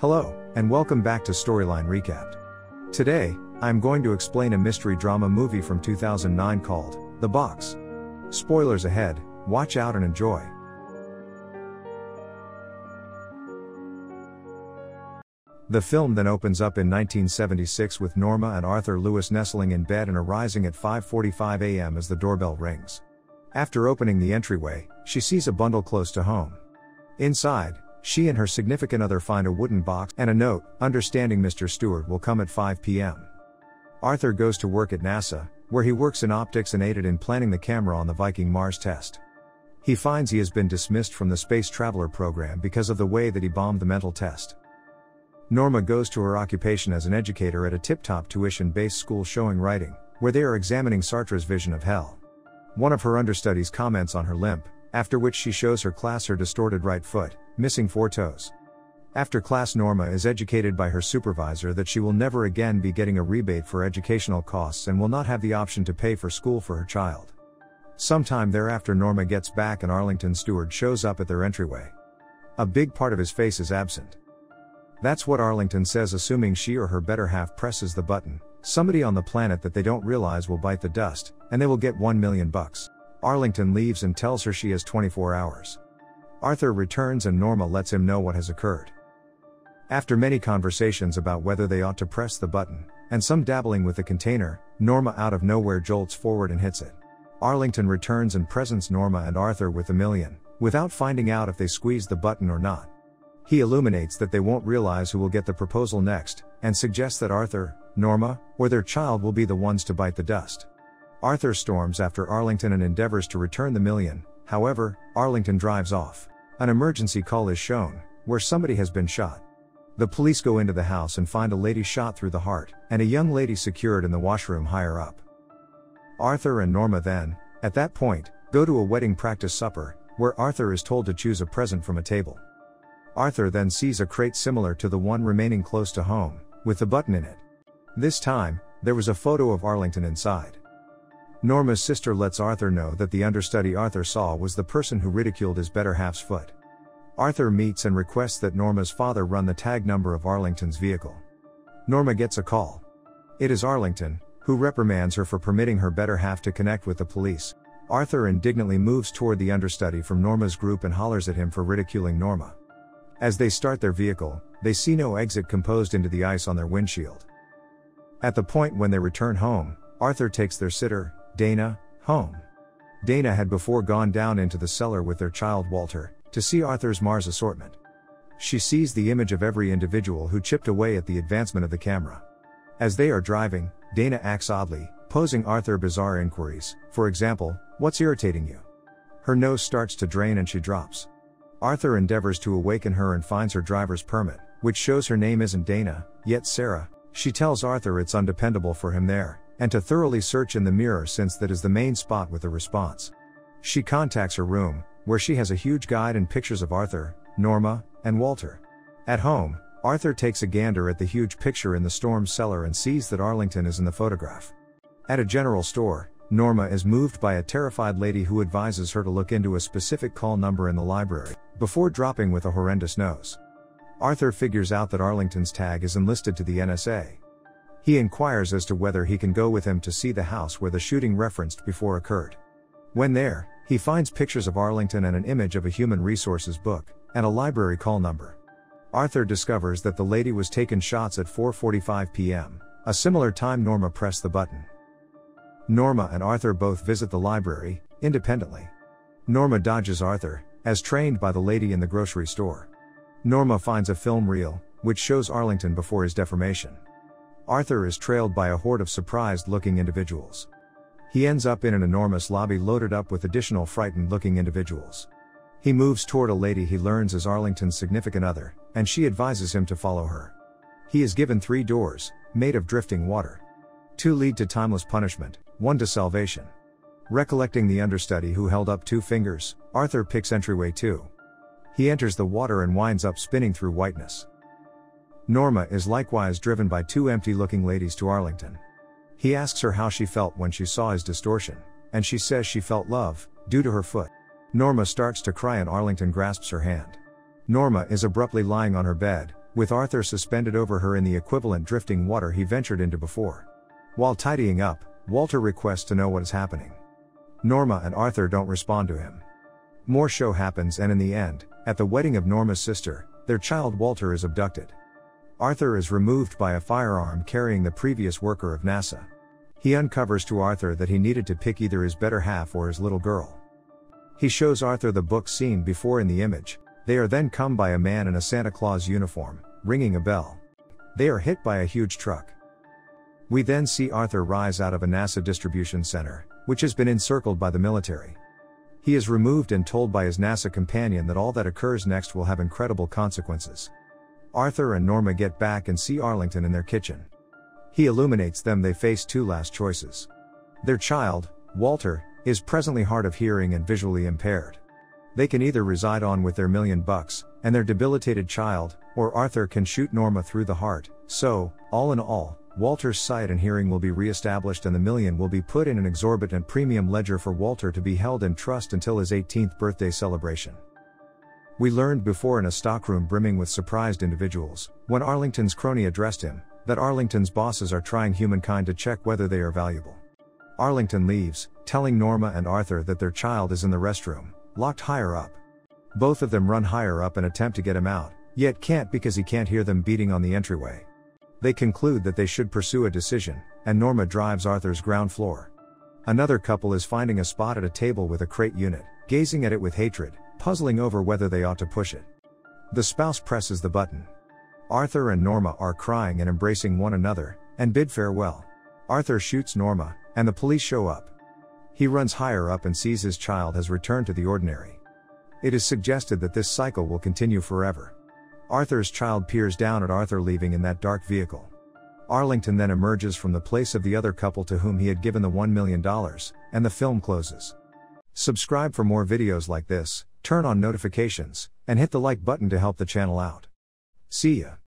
Hello, and welcome back to Storyline Recapped. Today, I'm going to explain a mystery drama movie from 2009 called The Box. Spoilers ahead, watch out and enjoy. The film then opens up in 1976 with Norma and Arthur Lewis nestling in bed and arising at 5:45 a.m. as the doorbell rings. After opening the entryway, she sees a bundle close to home. Inside, she and her significant other find a wooden box and a note, understanding Mr. Steward will come at 5 p.m. Arthur goes to work at NASA, where he works in optics and aided in planning the camera on the Viking Mars test. He finds he has been dismissed from the Space Traveler program because of the way that he bombed the mental test. Norma goes to her occupation as an educator at a tip top tuition based school showing writing, where they are examining Sartre's vision of hell. One of her understudies comments on her limp, after which she shows her class her distorted right foot, missing four toes. After class, Norma is educated by her supervisor that she will never again be getting a rebate for educational costs and will not have the option to pay for school for her child. Sometime thereafter, Norma gets back and Arlington Steward shows up at their entryway. A big part of his face is absent. That's what Arlington says, assuming she or her better half presses the button. Somebody on the planet that they don't realize will bite the dust, and they will get 1 million bucks. Arlington leaves and tells her she has 24 hours. Arthur returns and Norma lets him know what has occurred. After many conversations about whether they ought to press the button, and some dabbling with the container, Norma out of nowhere jolts forward and hits it. Arlington returns and presents Norma and Arthur with a million, without finding out if they squeeze the button or not. He illuminates that they won't realize who will get the proposal next, and suggests that Arthur, Norma, or their child will be the ones to bite the dust. Arthur storms after Arlington and endeavors to return the million, however, Arlington drives off. An emergency call is shown, where somebody has been shot. The police go into the house and find a lady shot through the heart, and a young lady secured in the washroom higher up. Arthur and Norma then, at that point, go to a wedding practice supper, where Arthur is told to choose a present from a table. Arthur then sees a crate similar to the one remaining close to home, with the button in it. This time, there was a photo of Arlington inside. Norma's sister lets Arthur know that the understudy Arthur saw was the person who ridiculed his better half's foot. Arthur meets and requests that Norma's father run the tag number of Arlington's vehicle. Norma gets a call. It is Arlington, who reprimands her for permitting her better half to connect with the police. Arthur indignantly moves toward the understudy from Norma's group and hollers at him for ridiculing Norma. As they start their vehicle, they see no exit composed into the ice on their windshield. At the point when they return home, Arthur takes their sitter, Dana, home. Dana had before gone down into the cellar with their child Walter, to see Arthur's Mars assortment. She sees the image of every individual who chipped away at the advancement of the camera. As they are driving, Dana acts oddly, posing Arthur bizarre inquiries, for example, what's irritating you? Her nose starts to drain and she drops. Arthur endeavors to awaken her and finds her driver's permit, which shows her name isn't Dana, yet Sarah. She tells Arthur it's undependable for him there, and to thoroughly search in the mirror since that is the main spot with the response. She contacts her room, where she has a huge guide and pictures of Arthur, Norma, and Walter. At home, Arthur takes a gander at the huge picture in the storm cellar and sees that Arlington is in the photograph. At a general store, Norma is moved by a terrified lady who advises her to look into a specific call number in the library, before dropping with a horrendous nose. Arthur figures out that Arlington's tag is enlisted to the NSA. He inquires as to whether he can go with him to see the house where the shooting referenced before occurred. When there, he finds pictures of Arlington and an image of a human resources book, and a library call number. Arthur discovers that the lady was taken shots at 4:45 p.m., a similar time Norma pressed the button. Norma and Arthur both visit the library, independently. Norma dodges Arthur, as trained by the lady in the grocery store. Norma finds a film reel, which shows Arlington before his deformation. Arthur is trailed by a horde of surprised looking individuals. He ends up in an enormous lobby loaded up with additional frightened looking individuals. He moves toward a lady he learns is Arlington's significant other, and she advises him to follow her. He is given three doors, made of drifting water. Two lead to timeless punishment, one to salvation. Recollecting the understudy who held up two fingers, Arthur picks entryway 2. He enters the water and winds up spinning through whiteness. Norma is likewise driven by two empty looking ladies to Arlington. He asks her how she felt when she saw his distortion, and she says she felt love, due to her foot. Norma starts to cry and Arlington grasps her hand. Norma is abruptly lying on her bed, with Arthur suspended over her in the equivalent drifting water he ventured into before. While tidying up, Walter requests to know what is happening. Norma and Arthur don't respond to him. More show happens, and in the end, at the wedding of Norma's sister, their child Walter is abducted. Arthur is removed by a firearm carrying the previous worker of NASA. He uncovers to Arthur that he needed to pick either his better half or his little girl. He shows Arthur the book seen before in the image, they are then come by a man in a Santa Claus uniform, ringing a bell. They are hit by a huge truck. We then see Arthur rise out of a NASA distribution center, which has been encircled by the military. He is removed and told by his NASA companion that all that occurs next will have incredible consequences. Arthur and Norma get back and see Arlington in their kitchen. He illuminates them they face two last choices. Their child, Walter, is presently hard of hearing and visually impaired. They can either reside on with their million bucks, and their debilitated child, or Arthur can shoot Norma through the heart. So, all in all, Walter's sight and hearing will be re-established and the million will be put in an exorbitant premium ledger for Walter to be held in trust until his 18th birthday celebration. We learned before in a stockroom brimming with surprised individuals, when Arlington's crony addressed him, that Arlington's bosses are trying humankind to check whether they are valuable. Arlington leaves, telling Norma and Arthur that their child is in the restroom, locked higher up. Both of them run higher up and attempt to get him out, yet can't because he can't hear them beating on the entryway. They conclude that they should pursue a decision, and Norma drives Arthur's ground floor. Another couple is finding a spot at a table with a crate unit, gazing at it with hatred, puzzling over whether they ought to push it. The spouse presses the button. Arthur and Norma are crying and embracing one another, and bid farewell. Arthur shoots Norma, and the police show up. He runs higher up and sees his child has returned to the ordinary. It is suggested that this cycle will continue forever. Arthur's child peers down at Arthur leaving in that dark vehicle. Arlington then emerges from the place of the other couple to whom he had given the $1 million, and the film closes. Subscribe for more videos like this, turn on notifications, and hit the like button to help the channel out. See ya.